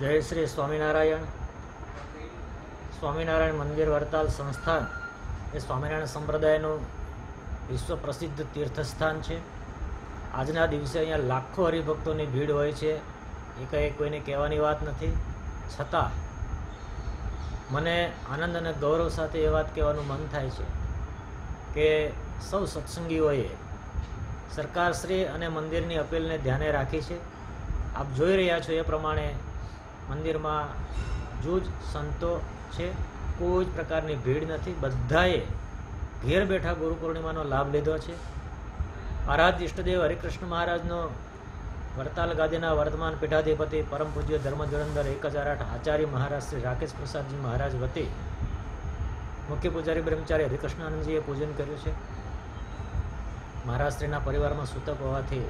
જય શ્રી સ્વામિનારાયણ. સ્વામિનારાયણ મંદિર વડતાલ સંસ્થાન એ સ્વામિનારાયણ સંપ્રદાયનું વિશ્વ પ્રસિદ્ધ તીર્થસ્થાન છે. આજના દિવસે અહીંયા લાખો હરિભક્તોની ભીડ હોય છે. એ કંઈ કોઈને કહેવાની વાત નથી. છતાં મને આનંદ અને ગૌરવ સાથે એ વાત કહેવાનું મન થાય છે કે સૌ સત્સંગીઓએ સરકારશ્રી અને મંદિરની અપીલને ધ્યાને રાખી છે. આપ જોઈ રહ્યા છો એ પ્રમાણે મંદિરમાં જૂજ સંતો છે, કોઈ જ પ્રકારની ભીડ નથી. બધાએ ઘેર બેઠા ગુરુ પૂર્ણિમાનો લાભ લીધો છે. આરાધ્ય ઇષ્ટદેવ હરિકૃષ્ણ મહારાજનો વરતાલ ગાદીના વર્તમાન પીઠાધિપતિ પરમ પૂજ્ય ધર્મ ધુરંધર એક હજાર આઠ આચાર્ય મહારાજ શ્રી રાકેશ પ્રસાદજી મહારાજ વતી મુખ્ય પૂજારી બ્રહ્મચારી હરિકૃષ્ણાનંદજીએ પૂજન કર્યું છે. મહારાજશ્રીના પરિવારમાં સૂતક હોવાથી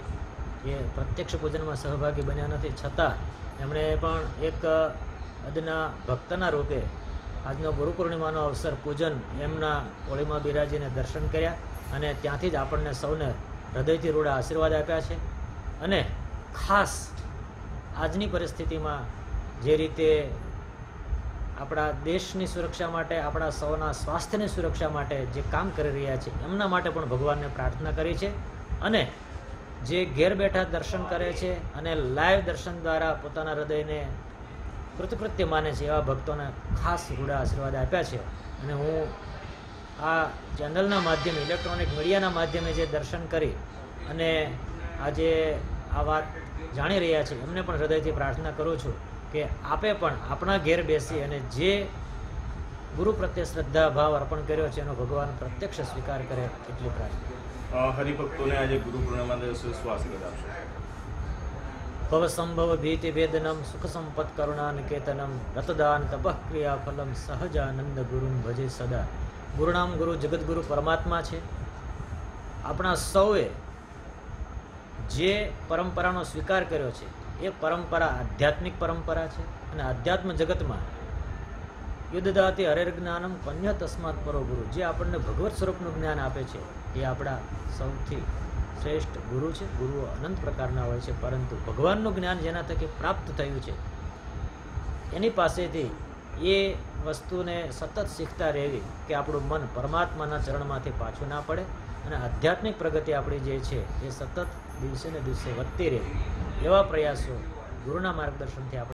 એ પ્રત્યક્ષ પૂજનમાં સહભાગી બન્યા નથી. છતાં એમણે પણ એક અદના ભક્તના રૂપે આજનો ગુરુ પૂર્ણિમાનો અવસર પૂજન એમના ઓળીમાં બિરાજીને દર્શન કર્યા અને ત્યાંથી જ આપણને સૌને હૃદયથી રૂડા આશીર્વાદ આપ્યા છે. અને ખાસ આજની પરિસ્થિતિમાં જે રીતે આપણા દેશની સુરક્ષા માટે, આપણા સૌના સ્વાસ્થ્યની સુરક્ષા માટે જે કામ કરી રહ્યા છે, એમના માટે પણ ભગવાનને પ્રાર્થના કરી છે. અને જે ઘેર બેઠા દર્શન કરે છે અને લાઈવ દર્શન દ્વારા પોતાના હૃદયને કૃતકૃત્ય માને છે એવા ભક્તોને ખાસ રૂડા આશીર્વાદ આપ્યા છે. અને હું આ ચેનલના માધ્યમે, ઇલેક્ટ્રોનિક મીડિયાના માધ્યમે જે દર્શન કરી અને આજે આ વાત જાણી રહ્યા છે, એમને પણ હૃદયથી પ્રાર્થના કરું છું કે આપે પણ આપણા ઘેર બેસી અને જે ગુરુ પ્રત્યે શ્રદ્ધા ભાવ અર્પણ કર્યો છે એનો ભગવાન પ્રત્યક્ષ સ્વીકાર કરે એટલી પ્રાર્થના. હરિભક્તોને આજે ગુરુ પૂર્ણિમા દિવસે આશીર્વાદ ભવ સંભવ ભીતિ ભેદનમ સુખ સંપત કરુણા નિકેતનમ રતદાન તપઃ ક્રિયા ફલમ સહજાનંદ ગુરુમ ભજે સદા. ગુરુનામ ગુરુ જગદગુરુ પરમાત્મા છે. આપણા સૌએ જે પરંપરાનો સ્વીકાર કર્યો છે એ પરંપરા આધ્યાત્મિક પરંપરા છે અને આધ્યાત્મ જગતમાં યુદ્ધદાતી હરેર જ્ઞાનમ કન્ય તસ્માત પરો ગુરુ. જે આપણને ભગવત સ્વરૂપનું જ્ઞાન આપે છે, એ આપણા સૌથી શ્રેષ્ઠ ગુરુ છે. ગુરુઓ અનંત પ્રકારના હોય છે, પરંતુ ભગવાનનું જ્ઞાન જેના થકી પ્રાપ્ત થયું છે, એની પાસેથી એ વસ્તુને સતત શીખતા રહેવી કે આપણું મન પરમાત્માના ચરણમાંથી પાછું ના પડે અને આધ્યાત્મિક પ્રગતિ આપણી જે છે, એ સતત દિવસે ને દિવસે વધતી રહે. એવા પ્રયાસો ગુરુના માર્ગદર્શનથી આપણે